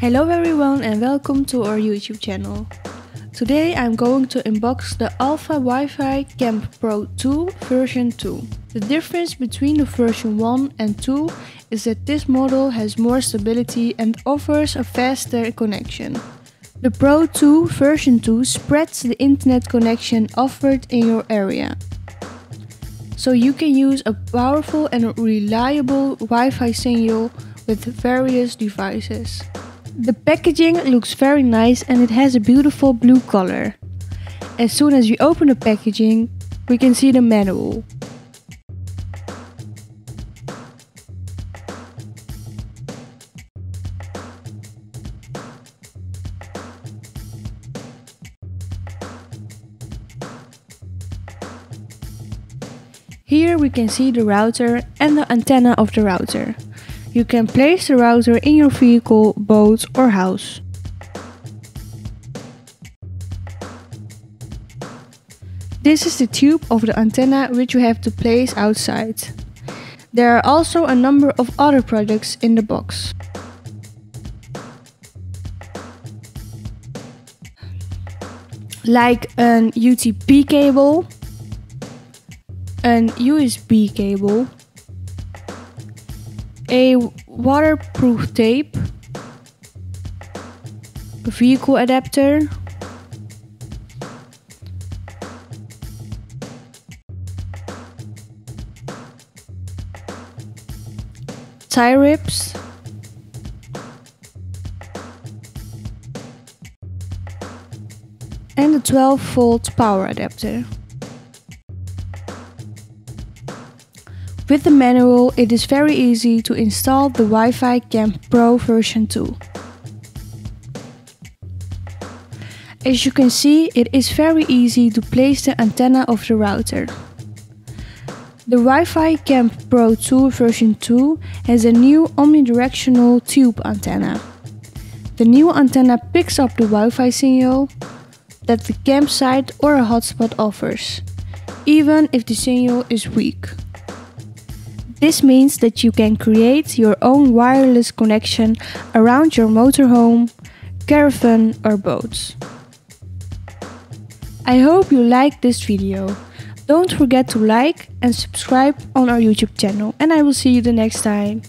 Hello everyone and welcome to our YouTube channel. Today I'm going to unbox the Alfa Wi-Fi Camp Pro 2 version 2. The difference between the version 1 and 2 is that this model has more stability and offers a faster connection. The Pro 2 version 2 spreads the internet connection offered in your area. So you can use a powerful and reliable Wi-Fi signal with various devices. The packaging looks very nice and it has a beautiful blue color. As soon as we open the packaging, we can see the manual. Here we can see the router and the antenna of the router. You can place the router in your vehicle, boat or house. This is the tube of the antenna which you have to place outside. There are also a number of other products in the box. Like an UTP cable, an USB cable, a waterproof tape, vehicle adapter, tie ribs, and a 12 volt power adapter. With the manual, it is very easy to install the Wi-Fi Camp Pro version 2. As you can see, it is very easy to place the antenna of the router. The Wi-Fi Camp Pro 2 version 2 has a new omnidirectional tube antenna. The new antenna picks up the Wi-Fi signal that the campsite or a hotspot offers, even if the signal is weak. This means that you can create your own wireless connection around your motorhome, caravan or boats. I hope you liked this video. Don't forget to like and subscribe on our YouTube channel and I will see you the next time.